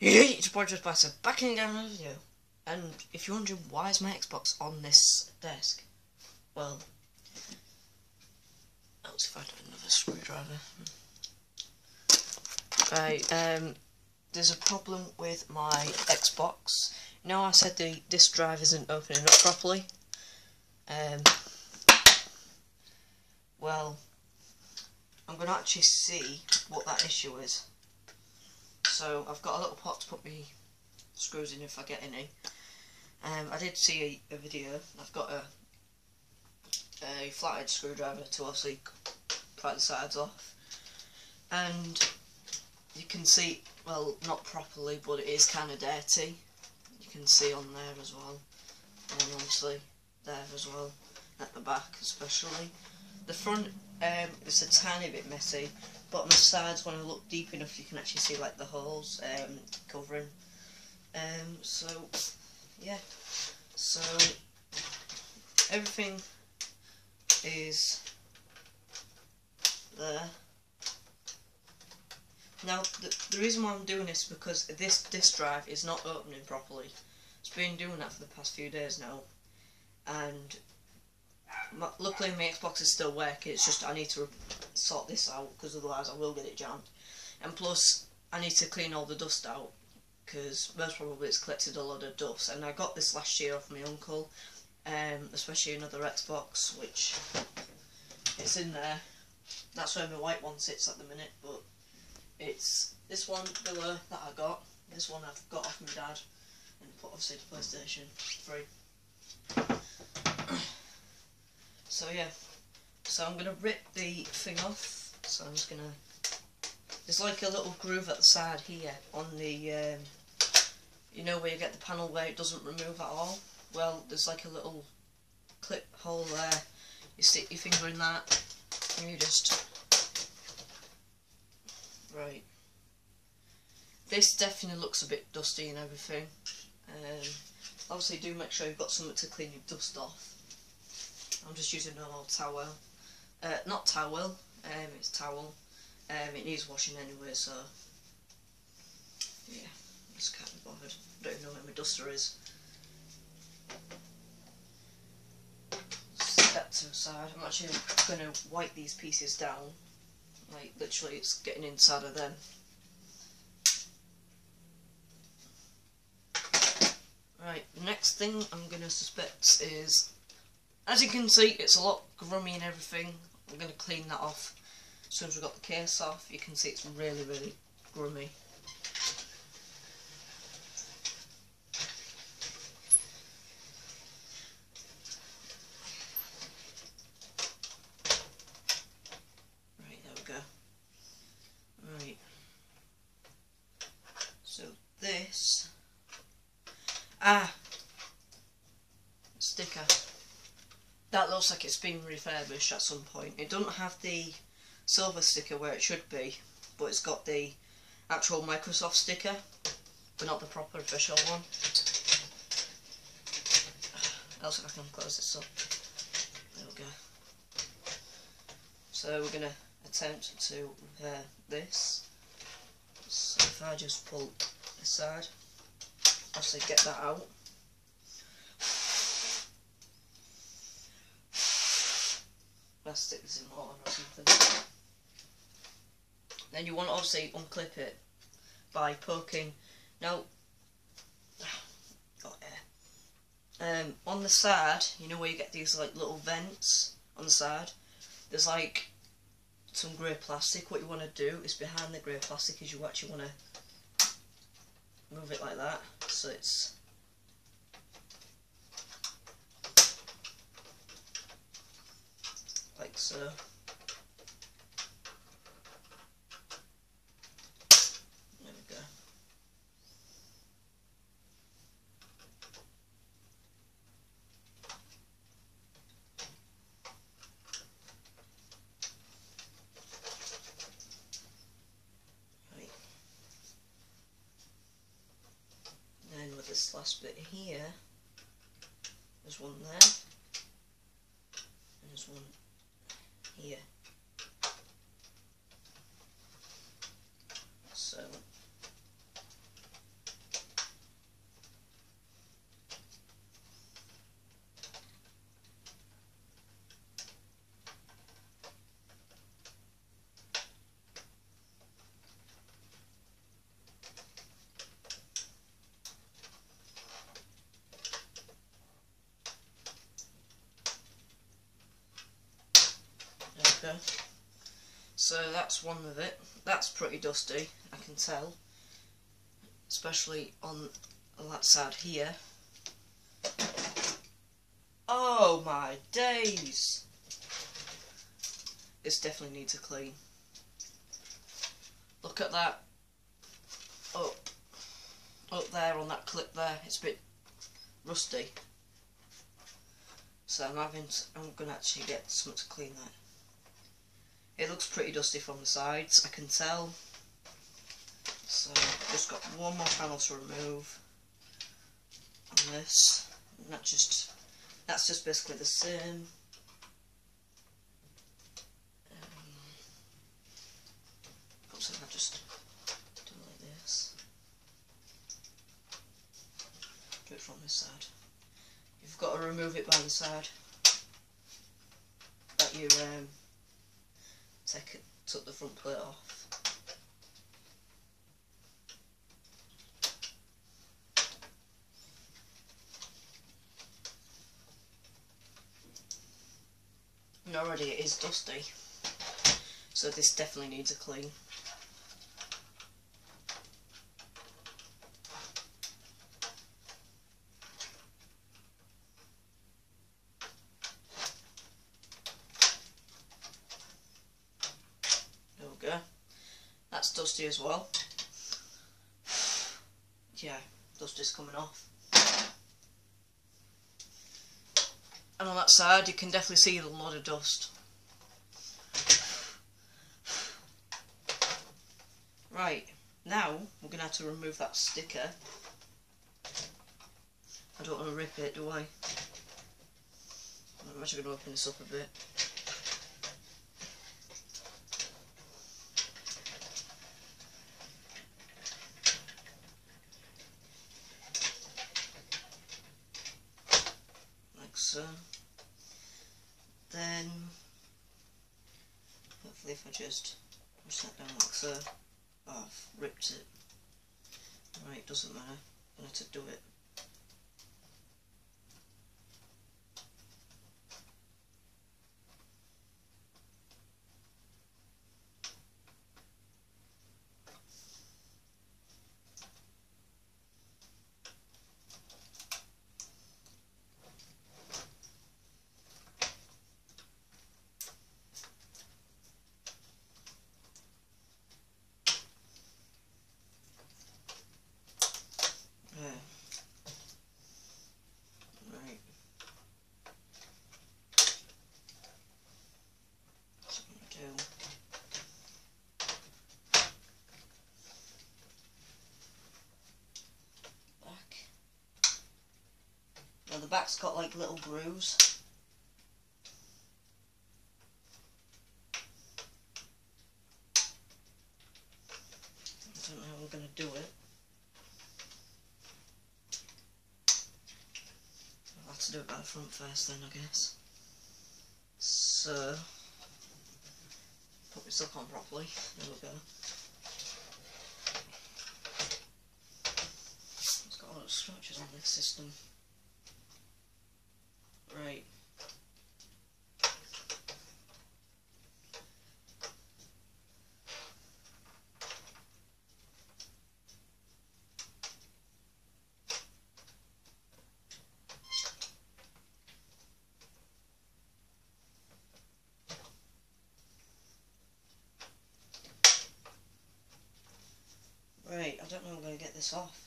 It's your boy Just Blaster back in again with video. And if you're wondering why is my Xbox on this desk, well, let's find another screwdriver. Right, um, there's a problem with my Xbox. You know I said the disk drive isn't opening up properly? Um, well, I'm going to actually see what that issue is. So I've got a little pot to put my screws in if I get any. Um, I did see a, a video. I've got a a flathead screwdriver to obviously pry the sides off, and you can see well not properly, but it is kind of dirty. You can see on there as well, and obviously there as well at the back especially. The front um, is a tiny bit messy, but on the sides when I look deep enough you can actually see like the holes um, covering. Um, so yeah, so everything is there. Now the, the reason why I'm doing this is because this disk drive is not opening properly. It's been doing that for the past few days now and luckily my Xbox is still working, it's just I need to sort this out because otherwise I will get it jammed. And plus I need to clean all the dust out because most probably it's collected a lot of dust and I got this last year off my uncle, um, especially another Xbox which it's in there. That's where my white one sits at the minute but it's this one below that I got, this one I've got off my dad and put obviously the PlayStation 3. So yeah, so I'm gonna rip the thing off. So I'm just gonna. There's like a little groove at the side here on the, um, you know where you get the panel where it doesn't remove at all. Well, there's like a little clip hole there. You stick your finger in that, and you just right. This definitely looks a bit dusty and everything. Um, obviously, do make sure you've got something to clean your dust off. I'm just using an old towel. Uh, not towel, um, it's towel. Um, it needs washing anyway, so yeah, I just can't be bothered. Don't even know where my duster is. That to the side. I'm actually going to wipe these pieces down. Like, literally, it's getting inside of them. Right, next thing I'm going to suspect is as you can see, it's a lot grummy and everything. I'm going to clean that off. As soon as we've got the case off, you can see it's really, really grummy. Right, there we go. Right. So this... Ah! Sticker that looks like it's been refurbished at some point. It doesn't have the silver sticker where it should be, but it's got the actual Microsoft sticker, but not the proper official one. Else if I can close this up. There we go. So we're going to attempt to repair this. So if I just pull this side, obviously get that out. This in water or something. Then you want to obviously unclip it by poking. Now, got air. Um, on the side, you know where you get these like little vents on the side. There's like some grey plastic. What you want to do is behind the grey plastic is you actually want to move it like that, so it's like so. There we go. Right. Then with this last bit here, there's one there, and there's one here. So Okay. So that's one of it. That's pretty dusty, I can tell. Especially on that side here. Oh my days! This definitely needs a clean. Look at that. Up. Up there on that clip there. It's a bit rusty. So I'm having to, I'm gonna actually get something to clean that. It looks pretty dusty from the sides, I can tell. So just got one more panel to remove on this. And that just that's just basically the same. Um, I just do like this. Do it from this side. You've got to remove it by the side that you um, take it, took the front plate off. And already it is dusty, so this definitely needs a clean. There we go. That's dusty as well. Yeah, dust is coming off. And on that side you can definitely see a lot of dust. Right, now we're going to have to remove that sticker. I don't want to rip it, do I? I'm actually going to open this up a bit. Like so. Then, if I just push that down like so, oh, I've ripped it. Right, doesn't matter, I'm going to do it. Yeah. Right. That's what I'm gonna do. Back. Now the back's got like little grooves. I don't know how we're gonna do it. I'll have to do it by the front first then, I guess. So, put my sock on properly. There we go. It's got a lot of scratches on this system. Right. Right, I don't know how I'm going to get this off.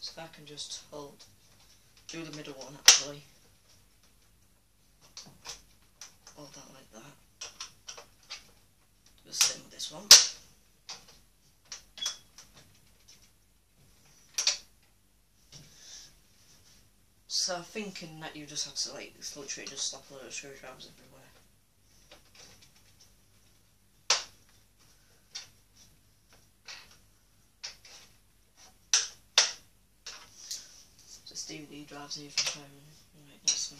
So I can just hold, do the middle one actually. Hold that like that. Do the same with this one. So thinking that you just have to like, literally just slap a load of screwdrivers everywhere. Just DVD drives here for home. Right, that's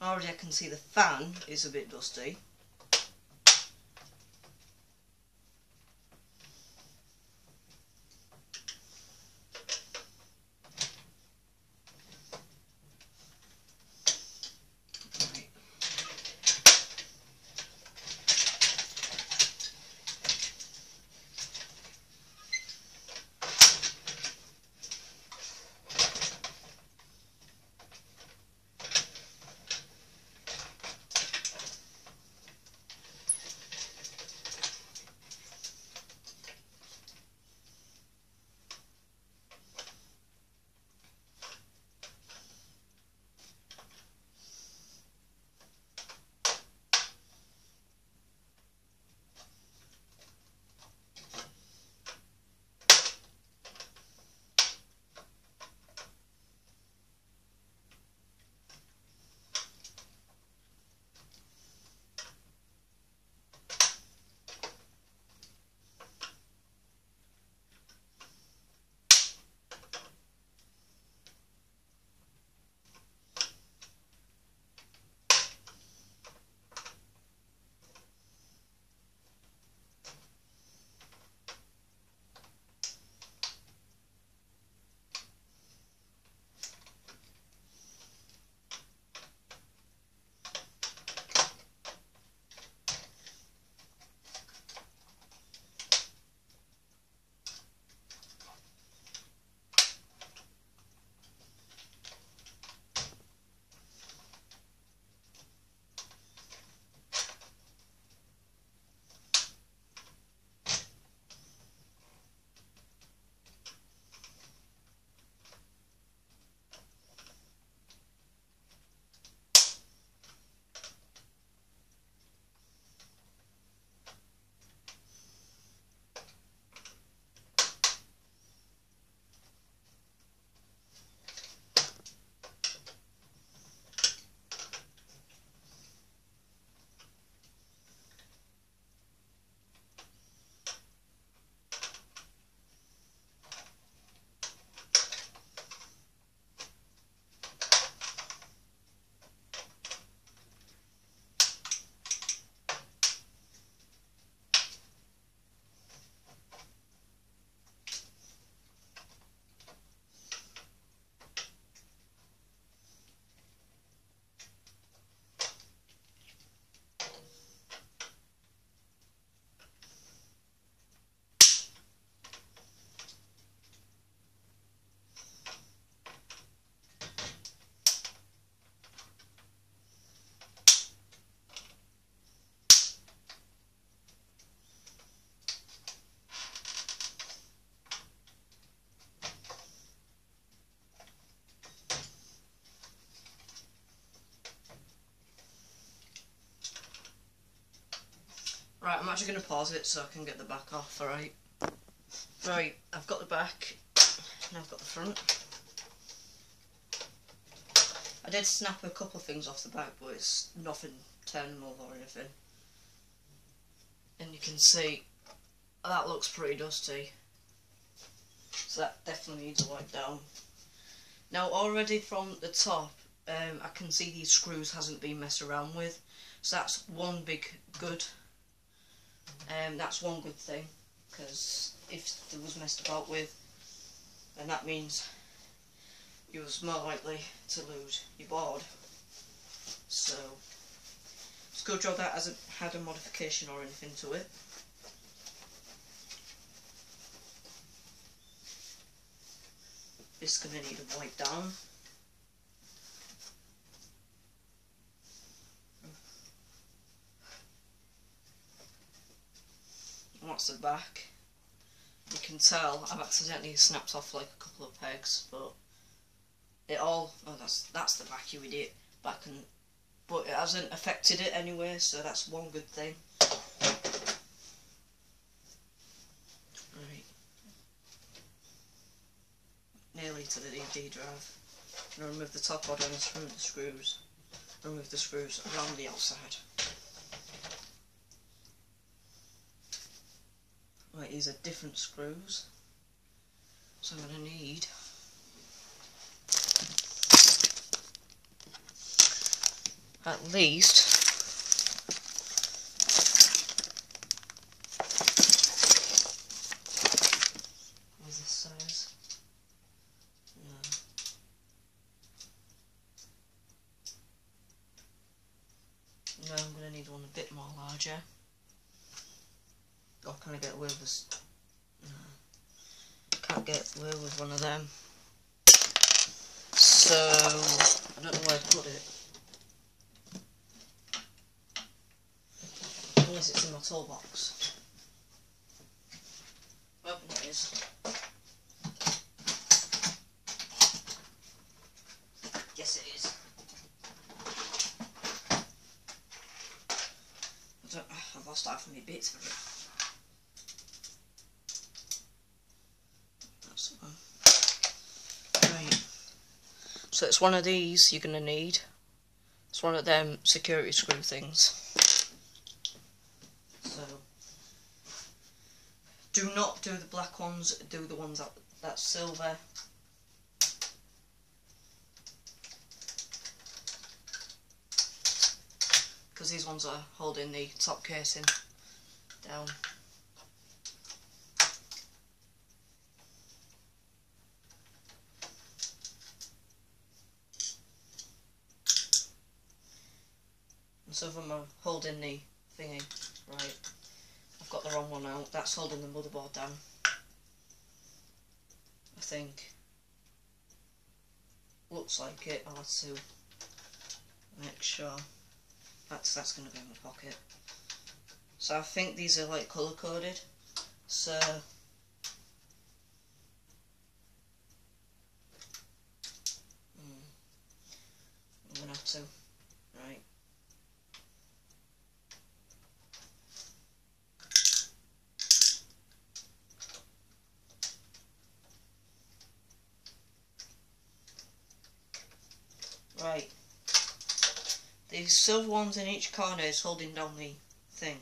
one. Already I can see the fan is a bit dusty. Right, I'm actually going to pause it so I can get the back off, alright? Right, I've got the back, and I've got the front. I did snap a couple of things off the back, but it's nothing terminal or anything. And you can see that looks pretty dusty. So that definitely needs a wipe down. Now already from the top, um, I can see these screws hasn't been messed around with. So that's one big good um, that's one good thing, because if there was messed about with, then that means you was more likely to lose your board. So, it's a good job that hasn't had a modification or anything to it. This going to need a wipe down. That's the back. You can tell I've accidentally snapped off like a couple of pegs, but it all, oh that's, that's the back you idiot, back and, but it hasn't affected it anyway, so that's one good thing. Right. Nearly to the DVD drive. To remove the top and remove the screws. Remove the screws around the outside. These are different screws. So I'm going to need at least. No, I'm going to need one a bit more larger. Can I get away with this? No. Can't get away with one of them. So, I don't know where to put it. Unless it's in my toolbox. Well, it is. Yes, it is. I don't, I've lost half of my bits of it. So it's one of these you're going to need. It's one of them security screw things. So do not do the black ones, do the ones that that's silver. Because these ones are holding the top casing down. Some of them are holding the thingy. Right, I've got the wrong one out. That's holding the motherboard down. I think. Looks like it. I'll have to make sure. That's, that's going to be in my pocket. So I think these are like colour coded. So hmm, I'm going to have to Right. The silver ones in each corner is holding down the thing.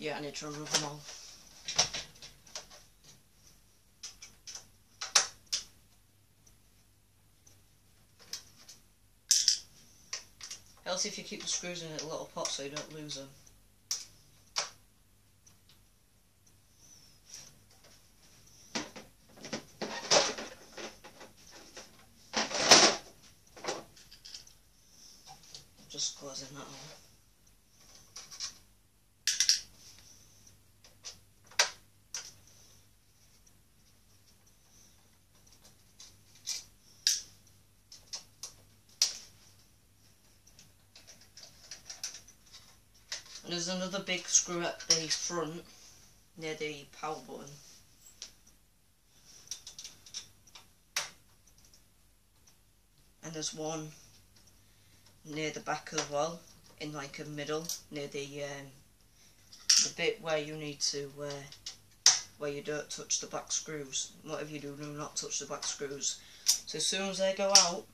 Yeah, I need to remove them all. Else if you keep the screws in a little pot so you don't lose them. Just closing that all. And there's another big screw at the front near the power button. And there's one near the back as well, in like a middle, near the um, the bit where you need to, uh, where you don't touch the back screws. Whatever you do, do not touch the back screws. So as soon as they go out,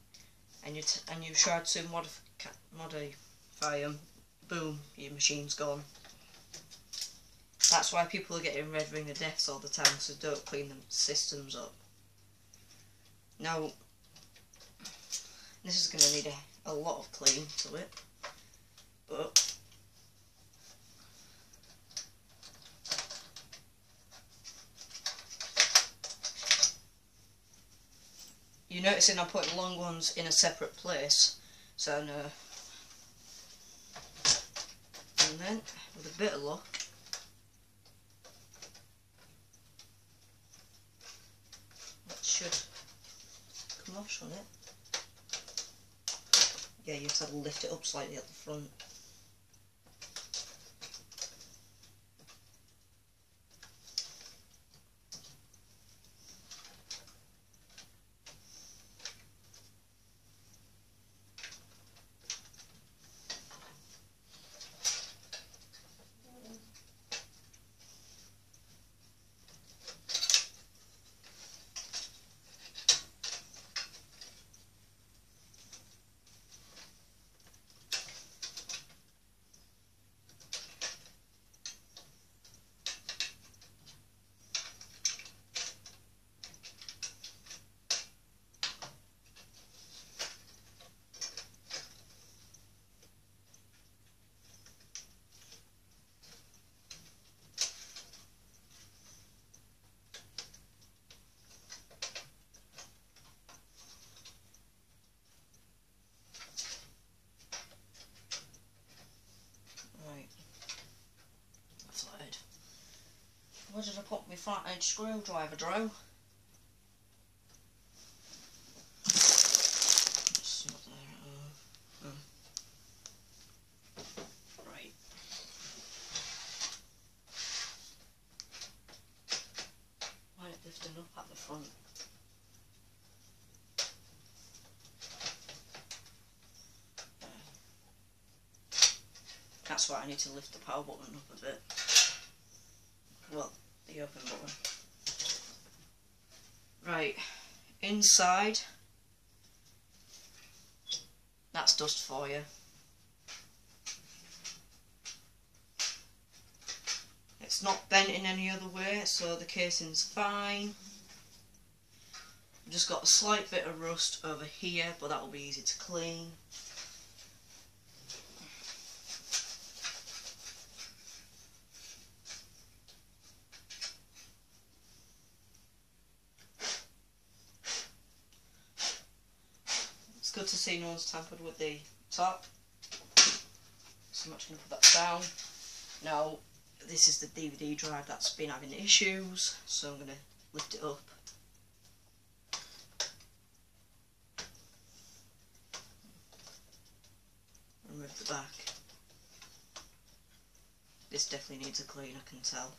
and you and you try to modify modify them, boom, your machine's gone. That's why people are getting red ring of deaths all the time, so don't clean the systems up. Now, this is going to need a, a lot of clean to it, but you're noticing I'm putting long ones in a separate place, so no. And then, with a bit of luck, that should come off, shouldn't it? Yeah, you just have to lift it up slightly at the front. Where did I put my flat edge screwdriver, there. Uh, oh. Right. Why it lifting up at the front? That's why I need to lift the power button up a bit. Well, the open button. Right, inside, that's dust for you. It's not bent in any other way, so the casing's fine. I've just got a slight bit of rust over here, but that will be easy to clean. Good to see no one's tampered with the top. So I'm actually going to put that down. Now, this is the DVD drive that's been having issues, so I'm going to lift it up. Remove the back. This definitely needs a clean, I can tell.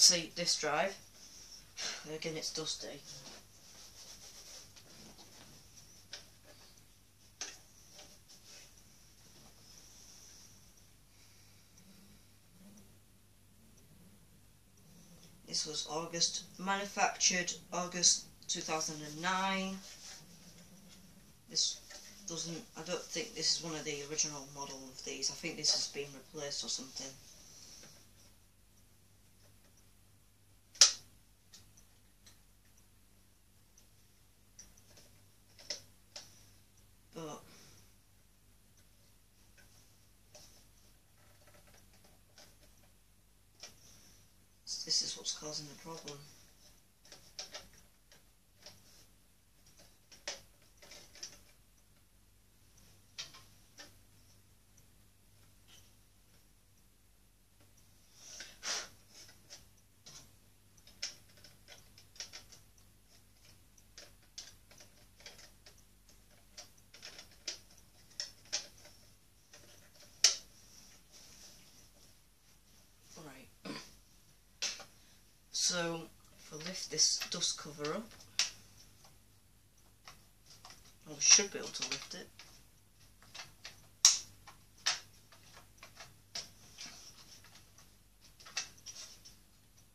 See this drive. Again, it's dusty. This was August, manufactured August 2009. This doesn't, I don't think this is one of the original model of these. I think this has been replaced or something. But this is what's causing the problem. Right. So, if I lift this dust cover up, oh, I should be able to lift it.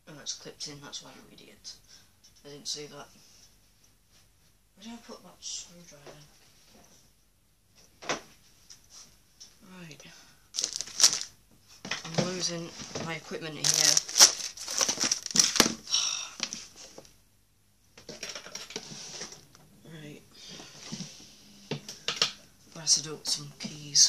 Oh, it's clipped in, that's why you idiot. I didn't see that. Where did I put that screwdriver? Right. I'm losing my equipment here. Right. Messed up some keys.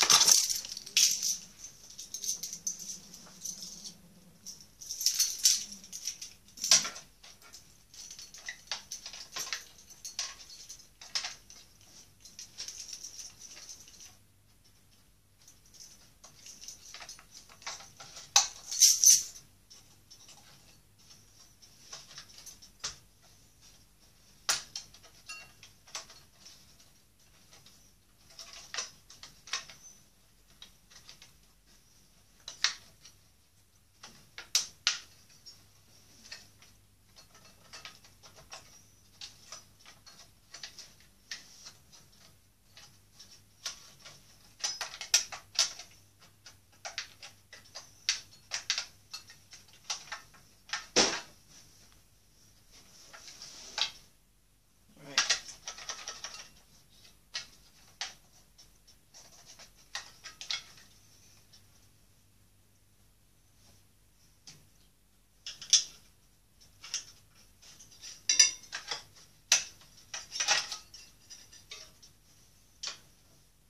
Right.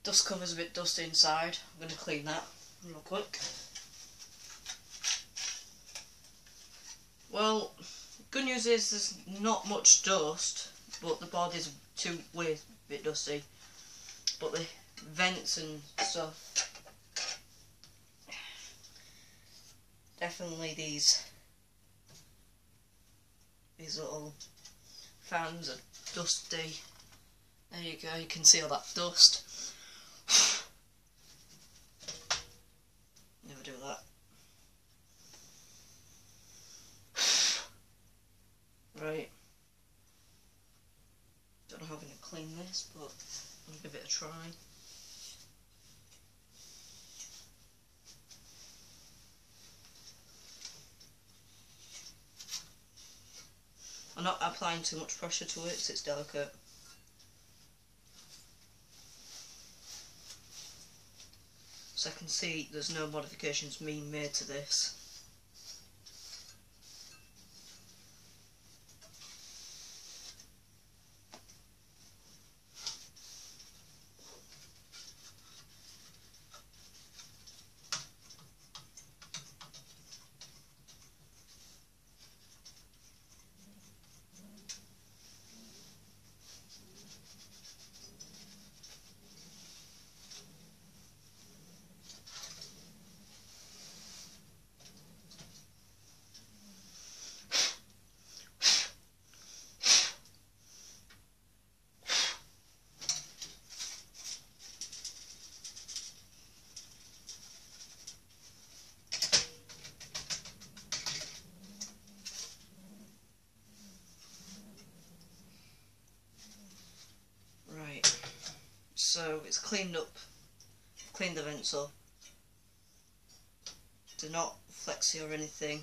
Dust cover's a bit dusty inside. I'm going to clean that real quick. Well, good news is there's not much dust, but the body's too weird, a bit dusty. But the vents and stuff, definitely these these little fans are dusty. There you go, you can see all that dust. Never do that. Right. Don't know how I'm going to clean this, but Give it a try. I'm not applying too much pressure to it it's delicate. So I can see there's no modifications being made to this. so it's cleaned up, cleaned the vents up. They're not flexy or anything.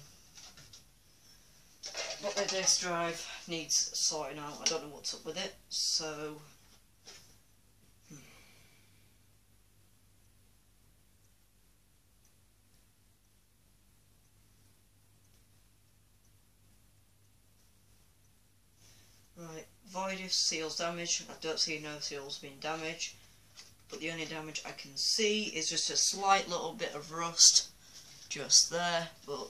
But the disk drive needs sorting out. I don't know what's up with it, so hmm. Right, void if seals damage. I don't see no seals being damaged. But the only damage I can see is just a slight little bit of rust just there, but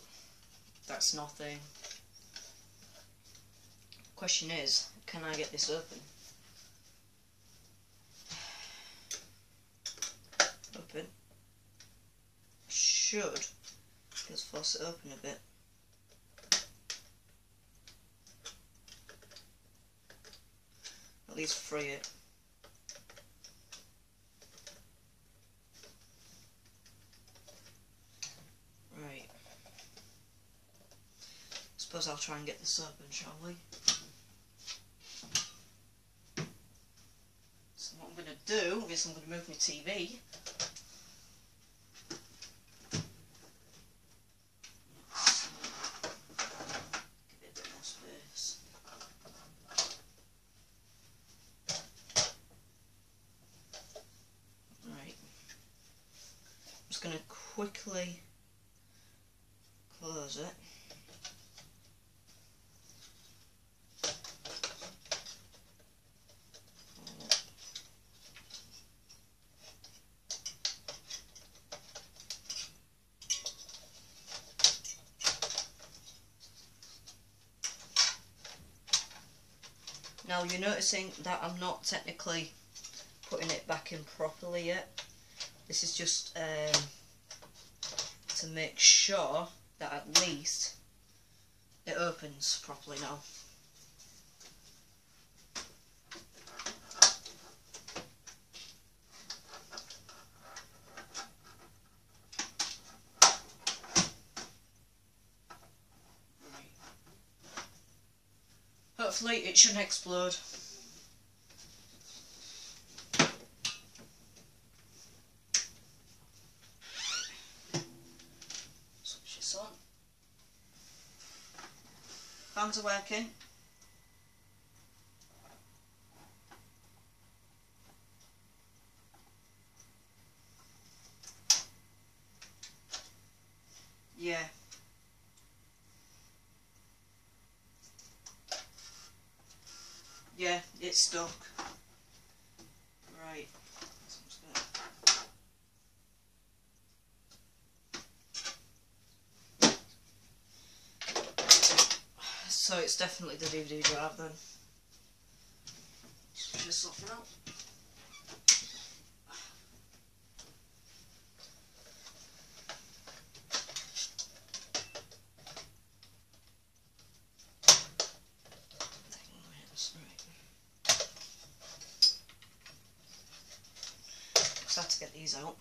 that's nothing. Question is, can I get this open? Open. Should. Let's force it open a bit. At least free it. Right. Suppose I'll try and get the open, shall we? So what I'm going to do is I'm going to move my TV. Give it a bit more space. Right. I'm just going to quickly close it. Now you're noticing that I'm not technically putting it back in properly yet. This is just um, to make sure that at least it opens properly now. It shouldn't explode. Switch this on. Fans are working. Yeah. Yeah, it's stuck. Right. So just it's definitely the DVD drive then. Switch this off now. Taking my hands, right. To get these out.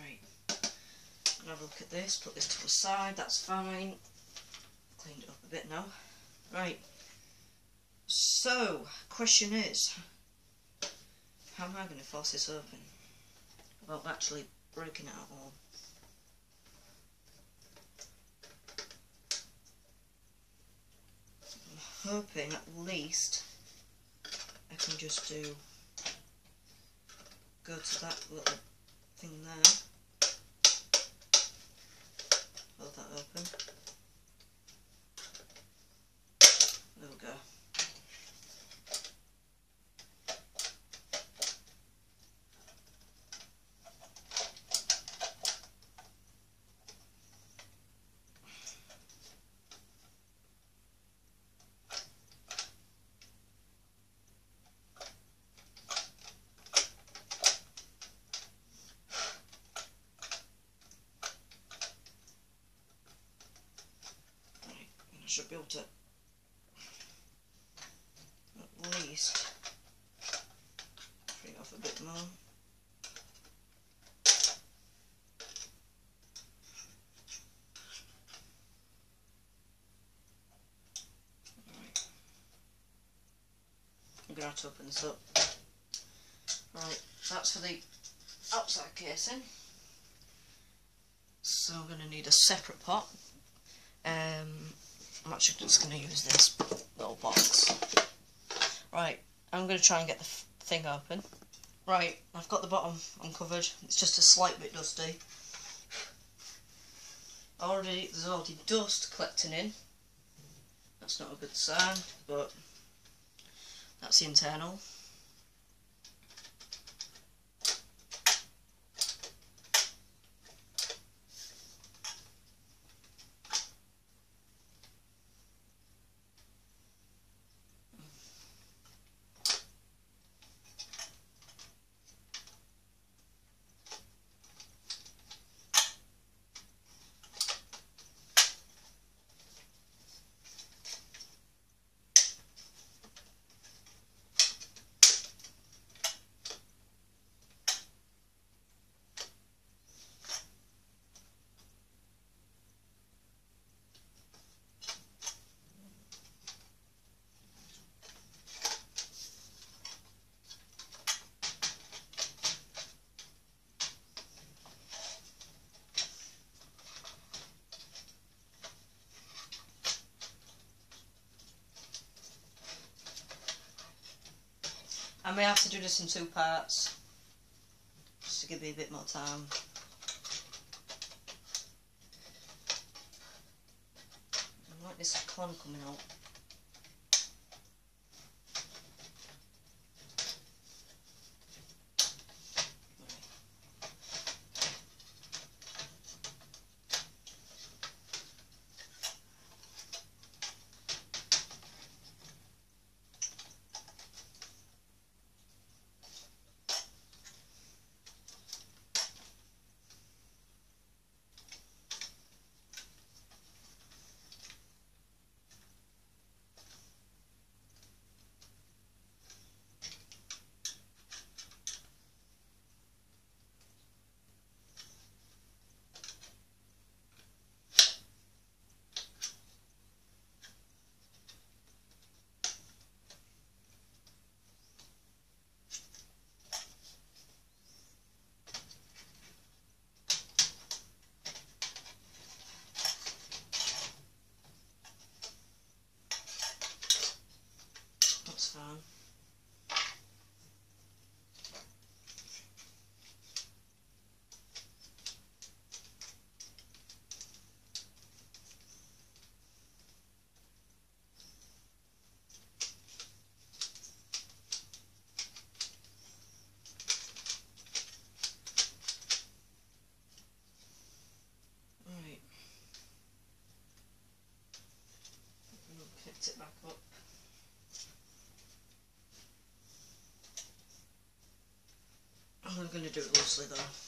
Right. Have a look at this, put this to the side, that's fine. Cleaned it up a bit now. Right. So, question is, how am I going to force this open? Well, actually breaking it at all. I'm hoping at least I can just do go to that little thing there. Hold that open. There we go. Right, I should be able to least bring off a bit more. Right. I'm gonna have to open this up. Right, that's for the outside casing. So I'm gonna need a separate pot. Um, I'm actually just going to use this little box. Right, I'm going to try and get the thing open. Right, I've got the bottom uncovered. It's just a slight bit dusty. Already, there's already dust collecting in. That's not a good sign, but That's the internal. I may have to do this in two parts, just to give me a bit more time. I like this con coming out. That's fine. Right. Picked it back up. I'm going to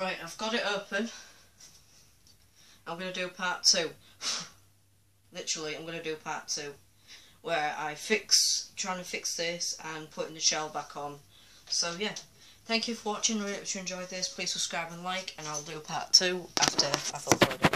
Right, I've got it open. I'm going to do part two. Literally, I'm going to do part two. Where I fix, trying to fix this and putting the shell back on. So yeah, thank you for watching. Really hope you enjoyed this. Please subscribe and like and I'll do part two after I've uploaded.